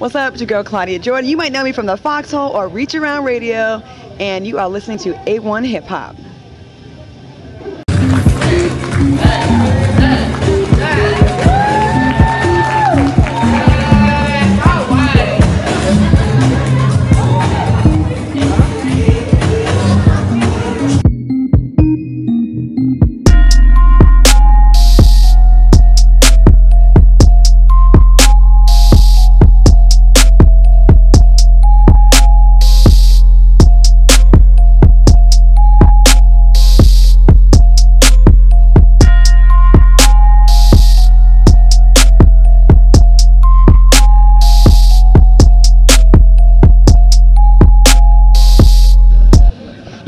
What's up? It's your girl Claudia Jordan. You might know me from the Foxhole or Reach Around Radio, and you are listening to A1 Hip Hop.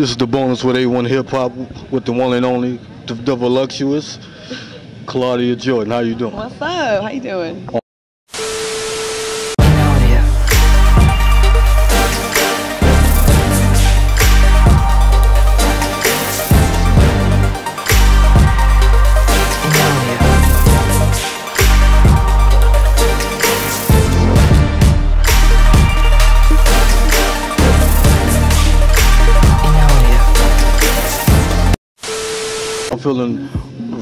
This is the bonus with A1 Hip Hop with the one and only, the, the voluptuous Claudia Jordan. How you doing? What's up? How you doing? Feeling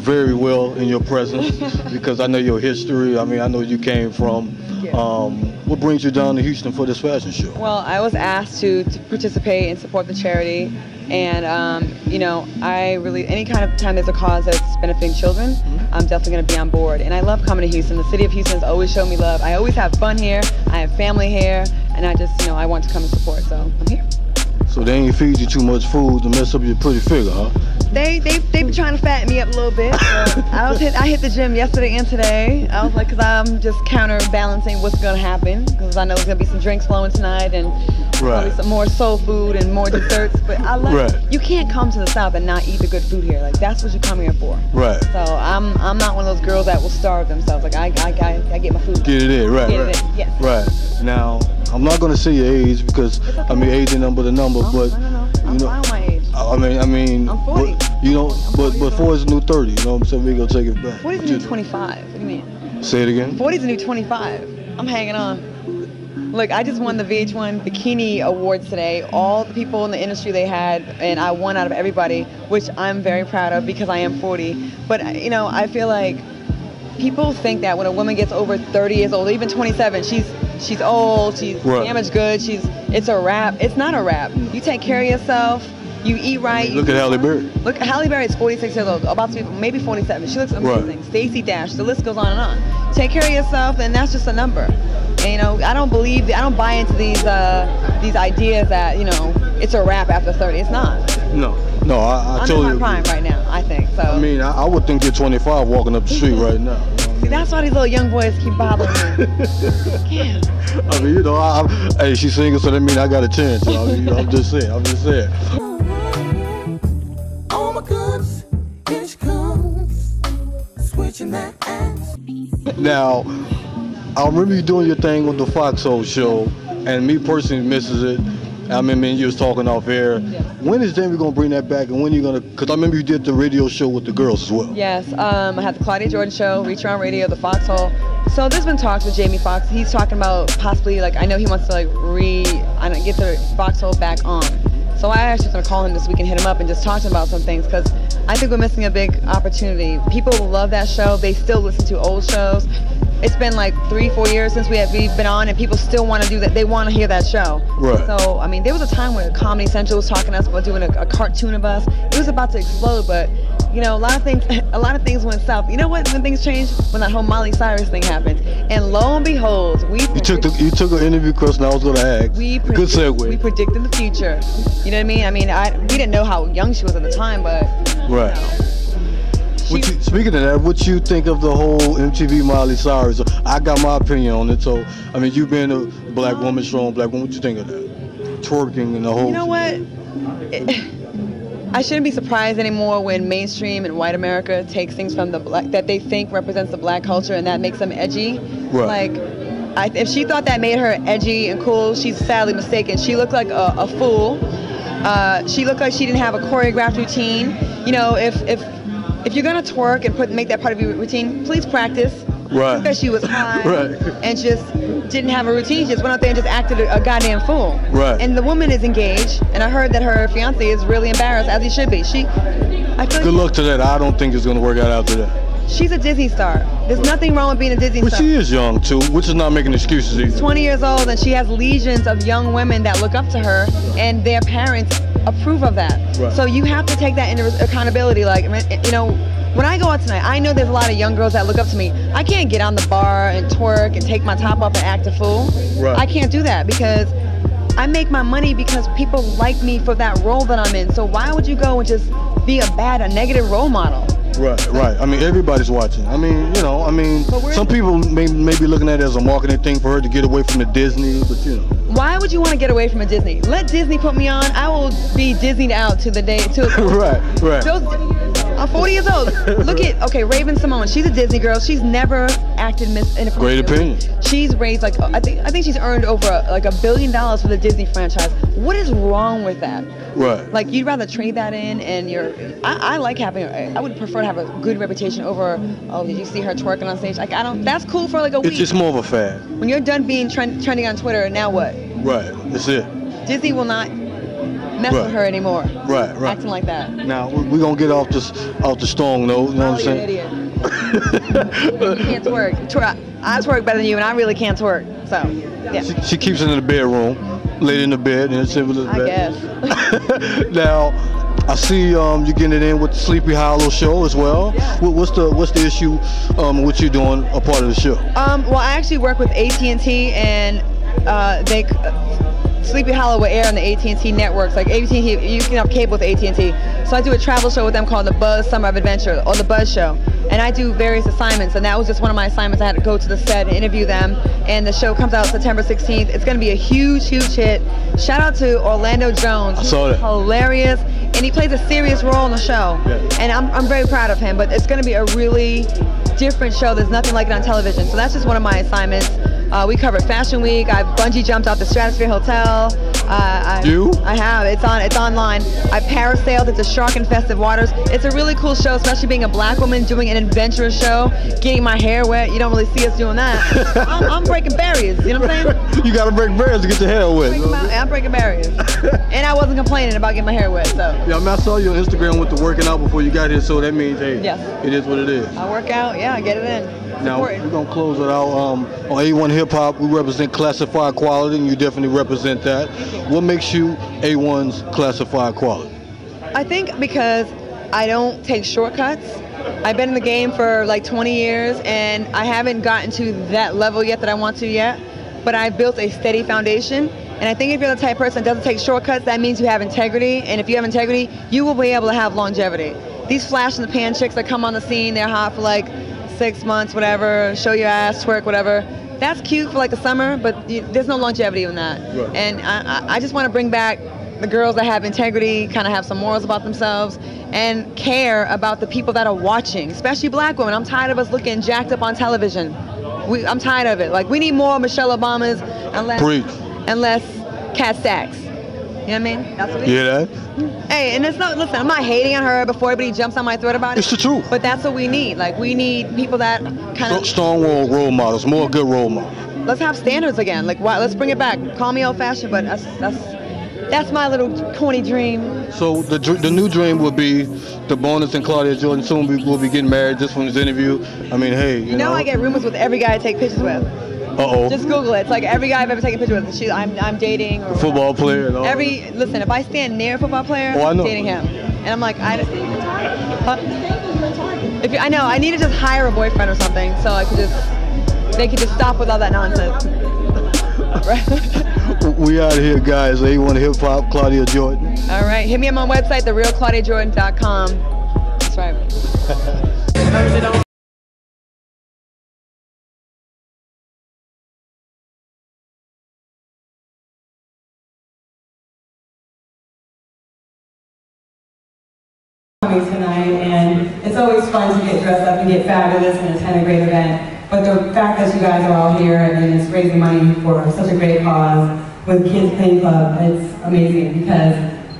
very well in your presence because I know your history. I mean, I know you came from. Um, what brings you down to Houston for this fashion show? Well, I was asked to, to participate and support the charity, and um, you know, I really any kind of time there's a cause that's benefiting children, I'm definitely going to be on board. And I love coming to Houston. The city of Houston has always shown me love. I always have fun here. I have family here, and I just you know I want to come and support. So I'm here. So they ain't feed you too much food to mess up your pretty figure, huh? They they they been trying to fatten me up a little bit. I was hit I hit the gym yesterday and today. I was like, cause I'm just counterbalancing what's gonna happen, cause I know there's gonna be some drinks flowing tonight and probably some more soul food and more desserts. But I love Right. you can't come to the South and not eat the good food here. Like that's what you come here for. Right. So I'm I'm not one of those girls that will starve themselves. Like I I I, I get my food. Get it in, right, Get it right. in, yes. Right. Now, I'm not gonna say your age because I mean age ain't number the number, Oh, but no, no, no. I'm you know, fine with my age. I mean, I mean, I'm 40. You know, but 40 but years four old. is a new 30. You know what I'm saying? We gonna take it back. 40's the new 25. What do you mean? Say it again. 40's the new 25. I'm hanging on. Look, I just won the VH1 Bikini Awards today. All the people in the industry they had, and I won out of everybody, which I'm very proud of because I am 40. But uh, you know, I feel like people think that when a woman gets over 30 years old, even 27, she's she's old, she's Right. damaged goods, she's it's a wrap. It's not a wrap. You take care of yourself. You eat right. Look at Halle Berry. Look, Halle Berry is 46 years old, about to be maybe 47. She looks Right. amazing. Stacey Dash, the list goes on and on. Take care of yourself, and that's just a number. And, you know, I don't believe, I don't buy into these uh, these ideas that you know it's a wrap after 30. It's not. No, no, I, I I'm totally in my prime right now. I think so. I mean, I, I would think you're 25 walking up the street right now. You know See, that's why these little young boys keep bothering me. yeah. I mean, you know, I, I, hey, she's single, so that means I got a chance. I mean, you know, I'm just saying, I'm just saying. Now, I remember you doing your thing with the Foxhole show, and me personally misses it. I mean, man, you was talking off air. When is we gonna bring that back, and when you gonna? Cause I remember you did the radio show with the girls as well. Yes, um, I had the Claudia Jordan Show, Reach Around Radio, the Foxhole. So there's been talks with Jamie Foxx. He's talking about possibly like I know he wants to like re get the Foxhole back on. So I actually gonna call him this week and hit him up and just talk to him about some things because I think we're missing a big opportunity. People love that show. They still listen to old shows. It's been like three, four years since we have we've been on, and people still want to do that. They want to hear that show. Right. So I mean, there was a time where Comedy Central was talking to us about doing a, a cartoon of us. It was about to explode, but you know, a lot of things, a lot of things went south. You know what? When things changed, when that whole Miley Cyrus thing happened, and lo and behold, we You took the you took an interview question. I was gonna ask. we Good predict- segue. We predicted the future. You know what I mean? I mean, I we didn't know how young she was at the time, but right. What she- you, speaking of that, what you think of the whole MTV Miley Cyrus? I got my opinion on it. So, I mean, you being a black woman, strong black woman, what you think of that? Twerking and the whole. You know what? It- I shouldn't be surprised anymore when mainstream and white America takes things from the black that they think represents the black culture and that makes them edgy. Right. Like, I, if she thought that made her edgy and cool, she's sadly mistaken. She looked like a, a fool. Uh, she looked like she didn't have a choreographed routine. You know, if if if you're gonna twerk and put make that part of your routine, please practice. Right. Because she was high Right. and just didn't have a routine. She just went out there and just acted a, a goddamn fool. Right. And the woman is engaged, and I heard that her fiance is really embarrassed, as he should be. She, I feel Good luck to that. I don't think it's gonna work out after that. she's a Disney star. There's nothing wrong with being a Disney But star. she is young too, which is not making excuses either. 20 years old and she has legions of young women that look up to her and their parents approve of that. Right. So you have to take that into accountability. Like, you know, when I go out tonight, I know there's a lot of young girls that look up to me. I can't get on the bar and twerk and take my top off and act a fool. Right. I can't do that because I make my money because people like me for that role that I'm in. So why would you go and just be a bad, a negative role model? Right, right. I mean, everybody's watching. I mean, you know, I mean, some people may, may be looking at it as a marketing thing for her to get away from the Disney, but you know. Why would you want to get away from a Disney? Let Disney put me on. I will be Disneyed out to the day to right, right. Those, I'm 40 years old. Look at okay, Raven-Symoné. She's a Disney girl. She's never acted miss in a Great opinion. She's raised like I think I think she's earned over like a billion dollars for the Disney franchise. What is wrong with that? Right. Like you'd rather trade that in, and you're. I, I like having. I would prefer to have a good reputation over. Oh, did you see her twerking on stage? Like I don't. That's cool for like a week. It's just more of a fad. when you're done being trend, trending on Twitter, now what? Right. That's it. Disney will not mess Right. with her anymore. Right, right. Acting like that. Now we're gonna get off this off the strong note. You know Oh, what you're I'm an saying? idiot. You can't twerk. Twerk. I twerk better than you, and I really can't twerk. So, yeah. She, she keeps it in the bedroom, laid in the bed, and it's simple as I that. guess. now, I see um, you getting it in with the Sleepy Hollow show as well. Yeah. What, what's the what's the issue? Um, what you doing a part of the show? Um, well, I actually work with AT&T, and uh, they Sleepy Hollow will air on the AT&T networks. Like AT&T, you can have cable with AT&T. So I do a travel show with them called the Buzz Summer of Adventure or the Buzz Show, and I do various assignments. And that was just one of my assignments. I had to go to the set and interview them. And the show comes out September 16th. It's going to be a huge, huge hit. Shout out to Orlando Jones. I saw that. Hilarious, and he plays a serious role in the show. Yeah. And I'm, I'm very proud of him. But it's going to be a really different show. There's nothing like it on television. So that's just one of my assignments. Uh, we covered Fashion Week. I bungee jumped out the Stratosphere Hotel. Uh, I, You? I have. It's on. It's online. I parasailed into shark infested waters. It's a really cool show, especially being a black woman doing an adventurous show, getting my hair wet. You don't really see us doing that. I'm, I'm breaking barriers. You know what I'm saying? you gotta break barriers to get your hair wet. Breaking my- I'm breaking barriers. and I wasn't complaining about getting my hair wet, so. Yeah, I mean, I saw you on Instagram with the working out before you got here, so that means, hey, Yes. it is what it is. I work out. Yeah, I get it in. Now, we're gonna close it out. Um, on A1 Hip Hop, we represent classified quality, and you definitely represent that. What makes you A1's classified quality? I think because I don't take shortcuts. I've been in the game for like 20 years and I haven't gotten to that level yet that I want to yet. But I've built a steady foundation. And I think if you're the type of person that doesn't take shortcuts, that means you have integrity. And if you have integrity, you will be able to have longevity. These flash in the pan chicks that come on the scene, they're hot for like six months, whatever, show your ass, twerk, whatever. That's cute for like a summer, but you, there's no longevity in that. Right. And I, I- just want to bring back the girls that have integrity, kind of have some morals about themselves, and care about the people that are watching, especially black women. I'm tired of us looking jacked up on television. We, I'm tired of it. Like we need more Michelle Obamas and less Preach. and less Kat Stacks. You know what I mean? That's what we that? Hey, and it's not. Listen, I'm not hating on her before everybody jumps on my throat about it. It's the truth. But that's what we need. Like we need people that kind of Strong role, role models, more good role models. let's have standards again. Like why, let's bring it back. Call me old-fashioned, but that's that's that's my little corny dream. So the the new dream will be the bonus and Claudia Jordan soon be, will be getting married this interview. I mean, hey, you, You know, I get rumors with every guy I take pictures with. Uh oh. Just Google it. It's like every guy I've ever taken a picture with. She, I'm, I'm dating. Or Football player and all. Every listen, if I stand near a football player, Oh, I I'm dating him, and I'm like, I. Huh? If you, I know, I need to just hire a boyfriend or something, so I could just, they could just stop with all that nonsense. right? We out of here, guys. A1 Hip Hop, Claudia Jordan. all right, hit me up on my website, therealclaudiajordan.com. That's right. always fun to get dressed up and get fabulous and attend a great event. But the fact that you guys are all here and it's raising money for such a great cause with Kids Pain Club, it's amazing because,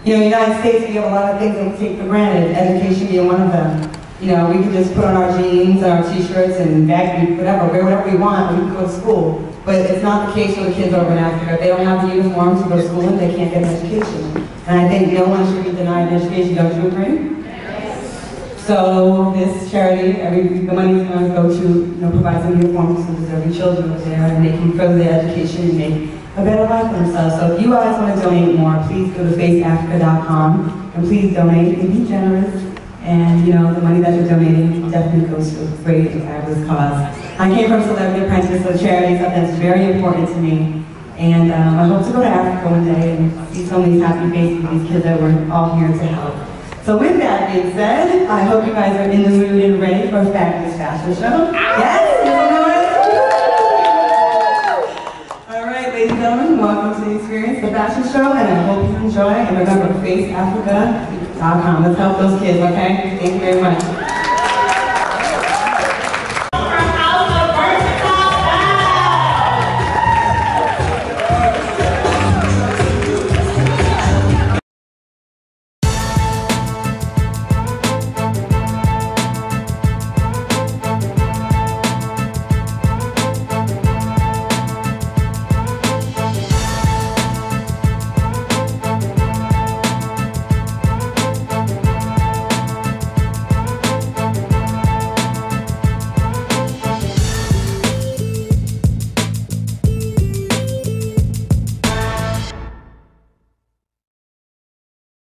you know, in the United States, we have a lot of things that we take for granted, education being one of them. You know, we can just put on our jeans and our t-shirts and bag, whatever, wear whatever we want, we can go to school. But it's not the case for the kids over in Africa. They don't have the uniforms to go to school in, they can't get an education. And I think no one should be denied an education, don't you agree? So this charity, every, the money's gonna go to, you know, provide some uniforms to deserving children there and they can further their education and make a better life for themselves. So if you guys wanna donate more, please go to faceafrica.com and please donate and be generous. And, you know, the money that you're donating definitely goes to a great and fabulous cause. I came from Celebrity Apprentice, so charity is something that's very important to me. And um, I hope to go to Africa one day and see some of these happy faces these kids that we're all here to help. So with that being said, I hope you guys are in the mood and ready for a fabulous fashion show. Yes? All right, ladies and gentlemen, welcome to the Experience, the fashion show, and I hope you enjoy. And remember, faceafrica.com. Let's help those kids, okay? Thank you very much.